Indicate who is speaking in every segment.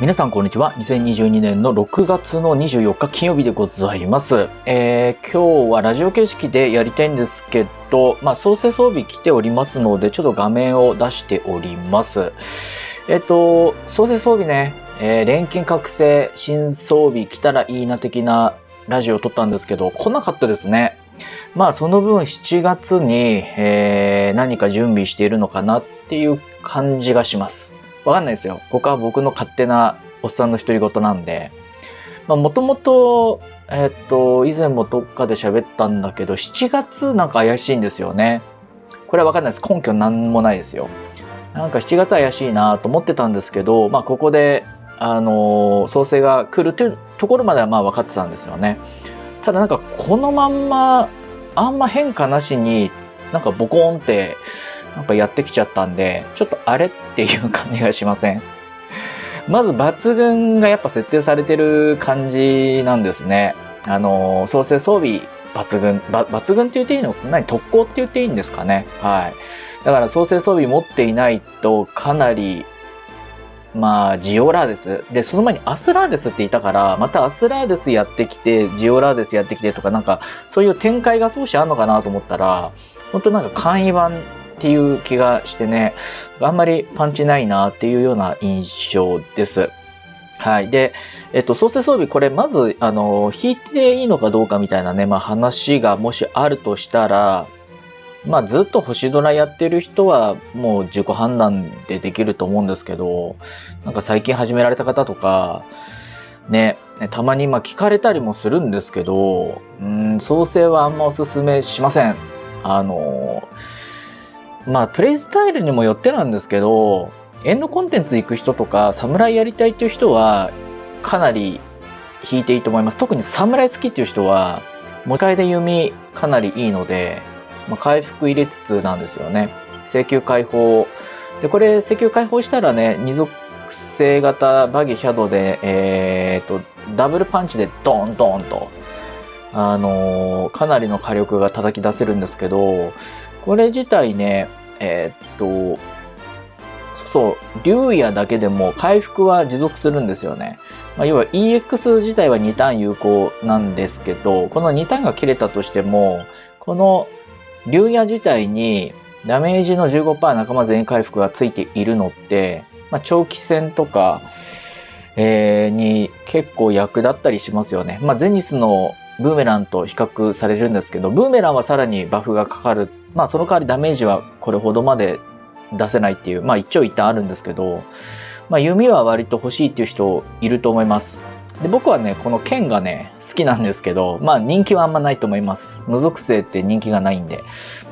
Speaker 1: 皆さんこんにちは。2022年の6月の24日金曜日でございます。えー、今日はラジオ形式でやりたいんですけど、まあ、創生装備来ておりますので、ちょっと画面を出しております。えっ、と、創生装備ね、えー、錬金覚醒新装備来たらいいな的なラジオを撮ったんですけど、来なかったですね。まあその分7月に、えー、何か準備しているのかなっていう感じがします。わかんないですよ。ここは僕の勝手なおっさんの独り言なんで。まあ、もともと、えっと、以前もどっかで喋ったんだけど、7月なんか怪しいんですよね。これはわかんないです。根拠なんもないですよ。なんか7月怪しいなと思ってたんですけど、まあ、ここで、あのー、創生が来るというところまではまあ分かってたんですよね。ただなんかこのまんま、あんま変化なしになんかボコーンってなんかやってきちゃったんで、ちょっとあれっていう感じがしません？まず抜群がやっぱ設定されてる感じなんですね。あの、創生装備抜群、抜群って言っていいの何特攻って言っていいんですかね？はい。だから創生装備持っていないとかなり、まあ、ジオラーデス。で、その前にアスラーデスって言ったから、またアスラーデスやってきて、ジオラーデスやってきてとか、なんか、そういう展開が少しあるのかなと思ったら、本当なんか簡易版っていう気がしてね、あんまりパンチないなっていうような印象です。はい。で、えっと、創生装備、これ、まず、あの、引いていいのかどうかみたいなね、まあ話がもしあるとしたら、まあずっと星ドラやってる人はもう自己判断でできると思うんですけど、なんか最近始められた方とか、ね、たまにまあ聞かれたりもするんですけど、うん、創生はあんまおすすめしません。あの、まあ、プレイスタイルにもよってなんですけど、エンドコンテンツ行く人とか、侍やりたいっていう人は、かなり引いていいと思います。特に侍好きっていう人は、もう一回で弓かなりいいので、まあ、回復入れつつなんですよね。請求解放。で、これ、請求解放したらね、二属性型バギーシャドウで、えー、と、ダブルパンチでドーンドンと、あのー、かなりの火力が叩き出せるんですけど、これ自体ね、えー、っと、そう、竜矢だけでも回復は持続するんですよね。まあ、要は EX 自体は2ターン有効なんですけど、この2ターンが切れたとしても、この竜矢自体にダメージの15%仲間全員回復がついているのって、まあ、長期戦とか、えー、に結構役立ったりしますよね。まあ、ゼニスのブーメランと比較されるんですけど、ブーメランはさらにバフがかかる。まあその代わりダメージはこれほどまで出せないっていう、まあ一長一短あるんですけど、まあ弓は割と欲しいっていう人いると思います。で、僕はね、この剣がね、好きなんですけど、まあ人気はあんまないと思います。無属性って人気がないんで。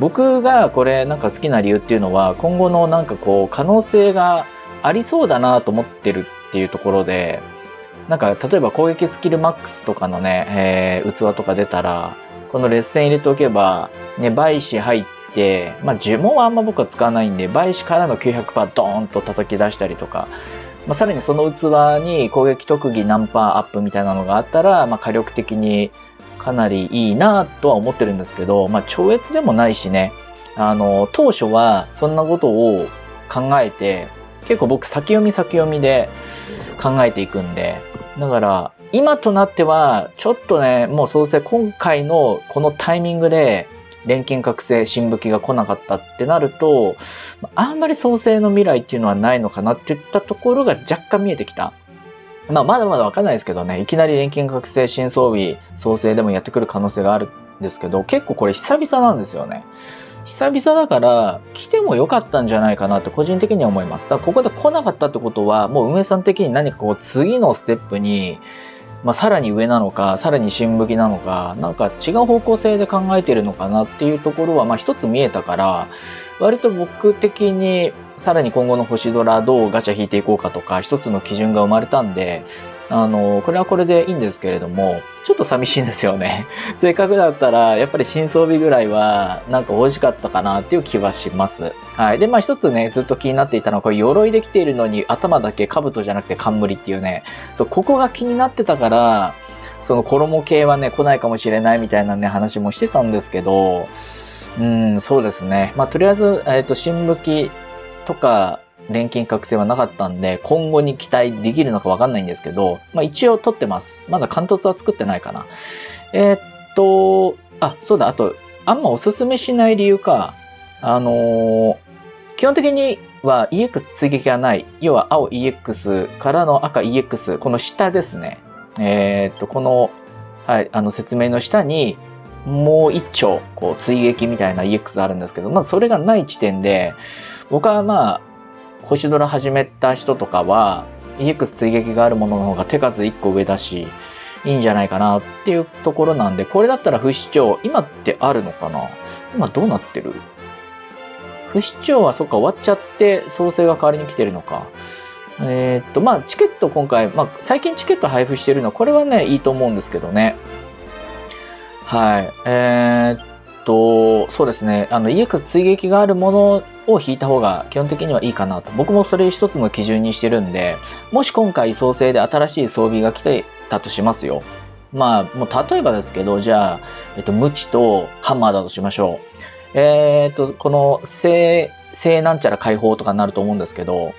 Speaker 1: 僕がこれなんか好きな理由っていうのは、今後のなんかこう、可能性がありそうだなと思ってるっていうところで、なんか例えば攻撃スキルマックスとかのね、えー、器とか出たら、この劣勢入れておけば、ね、倍子入って、まあ呪文はあんま僕は使わないんで、倍子からの900%ドーンと叩き出したりとか、まあ、さらにその器に攻撃特技何パーアップみたいなのがあったら、まあ、火力的にかなりいいなとは思ってるんですけど、まあ、超越でもないしね、あの、当初はそんなことを考えて、結構僕先読み先読みで考えていくんで、だから、今となっては、ちょっとね、もうそうせ今回のこのタイミングで、錬金覚醒新武器が来なかったってなると、あんまり創生の未来っていうのはないのかなっていったところが若干見えてきた。まあ、まだまだわかんないですけどね、いきなり錬金覚醒新装備創生でもやってくる可能性があるんですけど、結構これ久々なんですよね。久々だから来てもよかったんじゃないかなって個人的には思います。だからここで来なかったってことはもう運営さん的に何かこう次のステップにまあ、さらに上なのか、さらに新武器なのか、なんか違う方向性で考えてるのかなっていうところは、まあ一つ見えたから、割と僕的にさらに今後の星ドラどうガチャ引いていこうかとか、一つの基準が生まれたんで、あの、これはこれでいいんですけれども、ちょっと寂しいんですよね。せっかくだったら、やっぱり新装備ぐらいは、なんか欲しかったかなっていう気はします。はい。で、まあ一つね、ずっと気になっていたのは、これ鎧できているのに頭だけ兜じゃなくて冠っていうね、そう、ここが気になってたから、その衣系はね、来ないかもしれないみたいなね、話もしてたんですけど、うん、そうですね。まあとりあえず、えっ、ー、と、新武器とか、錬金覚醒はなかったんで、今後に期待できるのかわかんないんですけど、まあ一応取ってます。まだ貫突は作ってないかな。えー、っと、あ、そうだ、あと、あんまおすすめしない理由か。あのー、基本的には EX 追撃がない。要は青 EX からの赤 EX、この下ですね。えー、っと、この、はい、あの説明の下に、もう一丁、こう、追撃みたいな EX あるんですけど、まずそれがない時点で、僕はまあ、星ドラ始めた人とかは、EX 追撃があるものの方が手数1個上だし、いいんじゃないかなっていうところなんで、これだったら不死鳥、今ってあるのかな？今どうなってる？不死鳥はそっか終わっちゃって創生が代わりに来てるのか。えー、っと、まあ、チケット今回、まあ、最近チケット配布してるの、これはね、いいと思うんですけどね。はい。えー、っと、そうですね。あの、EX 追撃があるものを引いた方が基本的にはいいかなと。僕もそれ一つの基準にしてるんで、もし今回創生で新しい装備が来てたとしますよ。まあ、もう例えばですけど、じゃあ、えっと、無知とハンマーだとしましょう。えー、っと、この、聖、聖なんちゃら解放とかになると思うんですけど、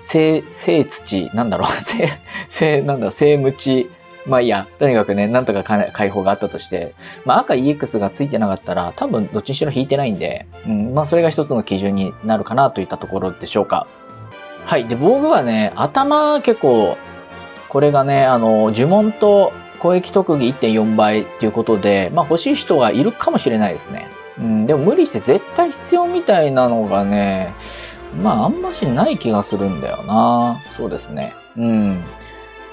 Speaker 1: 聖、聖土、なんだろう、聖、聖、なんだろう、聖無知、まあいいや、とにかくね、なんとか解放があったとして、まあ赤 EX がついてなかったら、多分どっちにしろ引いてないんで、うん、まあそれが一つの基準になるかなといったところでしょうか。はい。で、防具はね、頭結構これがね、あの、呪文と攻撃特技1.4倍っていうことで、まあ欲しい人がいるかもしれないですね。うん、でも無理して絶対必要みたいなのがね、まああんましない気がするんだよな。そうですね。うん。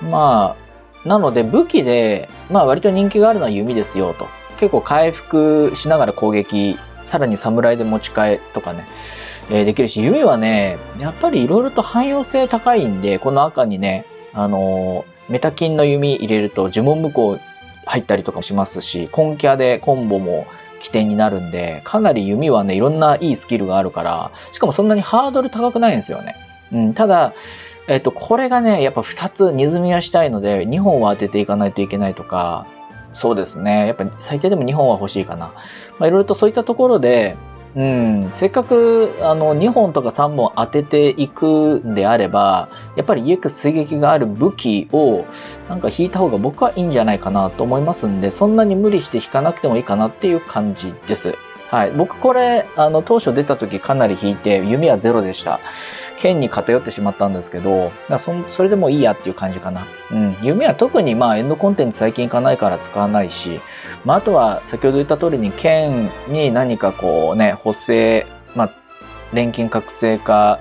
Speaker 1: まあ、なので武器で、まあ割と人気があるのは弓ですよと。結構回復しながら攻撃、さらに侍で持ち替えとかね、えー、できるし、弓はね、やっぱり色々と汎用性高いんで、この赤にね、あの、メタキンの弓入れると呪文無効入ったりとかもしますし、コンキャでコンボも起点になるんで、かなり弓はね、いろんないいスキルがあるから、しかもそんなにハードル高くないんですよね。うん、ただ、えっと、これがね、やっぱ2つ荷積みはしたいので、2本は当てていかないといけないとか、そうですね。やっぱ最低でも2本は欲しいかな。まあ、いろいろとそういったところで、うん、せっかくあの2本とか3本当てていくんであればやっぱり EX 追撃がある武器をなんか引いた方が僕はいいんじゃないかなと思いますんでそんなに無理して引かなくてもいいかなっていう感じです。はい、僕これあの当初出た時かなり引いて弓はゼロでした。剣に偏ってしまったんですけど、そそれでもいいやっていう感じかな。うん。弓は特にまあエンドコンテンツ最近行かないから使わないし、まああとは先ほど言った通りに剣に何かこうね、補正、まあ、錬金覚醒か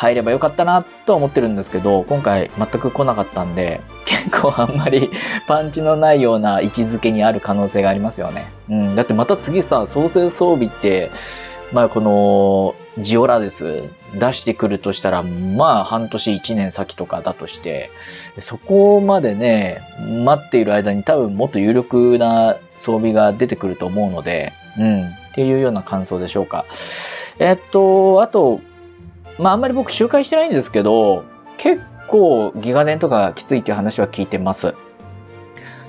Speaker 1: 入ればよかったなとは思ってるんですけど、今回全く来なかったんで、結構あんまりパンチのないような位置づけにある可能性がありますよね。うん。だってまた次さ、創生装備って、まあこのジオラです出してくるとしたら、まあ半年一年先とかだとして、そこまでね、待っている間に多分もっと有力な装備が出てくると思うので、うん、っていうような感想でしょうか。えっと、あと、まああんまり僕周回してないんですけど、結構ギガ電とかきついっていう話は聞いてます。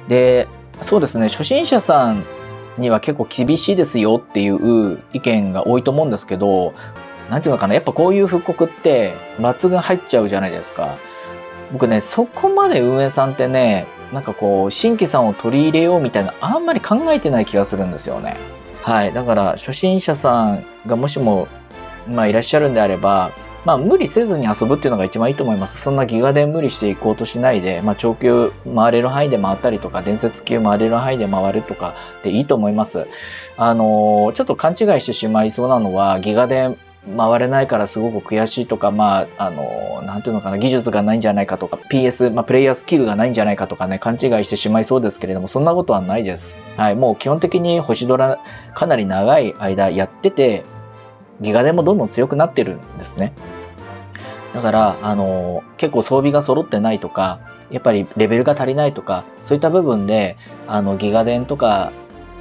Speaker 1: で、そうですね、初心者さんには結構厳しいですよっていう意見が多いと思うんですけど、なんていうのかな、やっぱこういう復刻って抜群入っちゃうじゃないですか。僕ね、そこまで運営さんってね、なんかこう、新規さんを取り入れようみたいな、あんまり考えてない気がするんですよね。はい。だから、初心者さんがもしも、まあ、いらっしゃるんであれば、まあ、無理せずに遊ぶっていうのが一番いいと思います。そんなギガで無理していこうとしないで、まあ、長級回れる範囲で回ったりとか、伝説級回れる範囲で回るとかでいいと思います。あのー、ちょっと勘違いしてしまいそうなのは、ギガで回れないからすごく悔しいとか、まあ、あの、なんていうのかな、技術がないんじゃないかとか、PS、まあ、プレイヤースキルがないんじゃないかとかね、勘違いしてしまいそうですけれども、そんなことはないです。はい、もう基本的に星ドラかなり長い間やってて、ギガでもどんどん強くなってるんですね。だから、あの、結構装備が揃ってないとか、やっぱりレベルが足りないとか、そういった部分で、あの、ギガ電とか、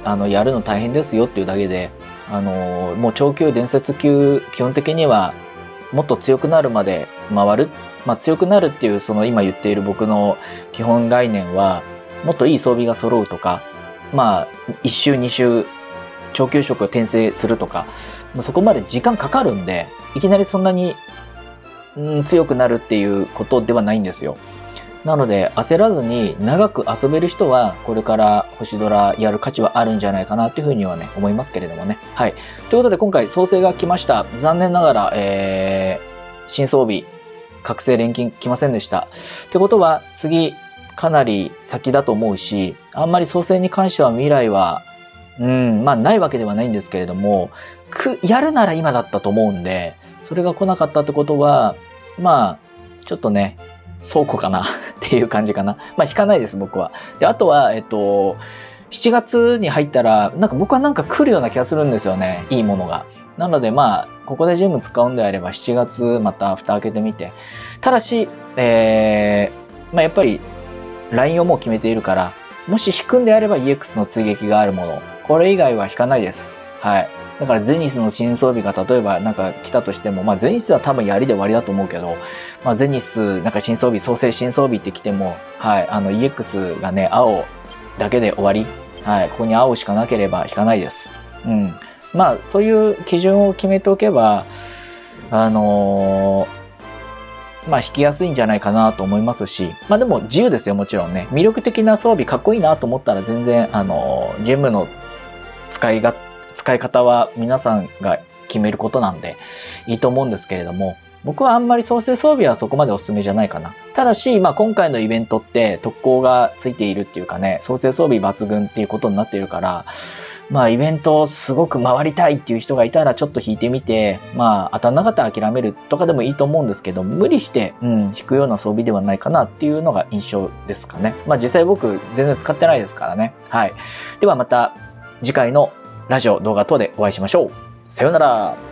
Speaker 1: あの、やるの大変ですよっていうだけで、あの、もう長級伝説級、基本的には、もっと強くなるまで回る。まあ、強くなるっていう、その今言っている僕の基本概念は、もっといい装備が揃うとか、まあ、1周2周、長級色を転生するとか、まあそこまで時間かかるんで、いきなりそんなにうん、強くなるっていうことではないんですよ。なので焦らずに長く遊べる人はこれから星ドラやる価値はあるんじゃないかなというふうにはね思いますけれどもね。はい。ということで今回創生が来ました。残念ながら、えー、新装備覚醒錬金来ませんでした。ってことは次かなり先だと思うしあんまり創生に関しては未来はうんまあないわけではないんですけれどもくやるなら今だったと思うんでそれが来なかったってことはまあちょっとね倉庫かな っていう感じかな。まあ、引かないです、僕は。で、あとは、えっと、7月に入ったら、なんか僕はなんか来るような気がするんですよね。いいものが。なので、まあ、ここでジム使うんであれば、7月また蓋開けてみて。ただし、えー、まあ、やっぱり、ラインをもう決めているから、もし引くんであれば EX の追撃があるもの。これ以外は引かないです。はい。だからゼニスの新装備が例えばなんか来たとしても、まあゼニスは多分槍で終わりだと思うけど、まあゼニスなんか新装備、創生新装備って来ても、はい、あの EX がね、青だけで終わり。はい、ここに青しかなければ引かないです。うん。まあそういう基準を決めておけば、あのー、まあ引きやすいんじゃないかなと思いますし、まあでも自由ですよ、もちろんね。魅力的な装備かっこいいなと思ったら全然、あのー、ジムの使い勝手使い方は皆さんが決めることなんでいいと思うんですけれども、僕はあんまり創生装備はそこまでおすすめじゃないかな。ただし、まあ今回のイベントって特攻がついているっていうかね、創生装備抜群っていうことになっているから、まあイベントをすごく回りたいっていう人がいたらちょっと引いてみて、まあ当たんなかったら諦めるとかでもいいと思うんですけど、無理して、うん、引くような装備ではないかなっていうのが印象ですかね。まあ実際僕全然使ってないですからね。はい。ではまた次回のラジオ、動画等でお会いしましょう。さようなら。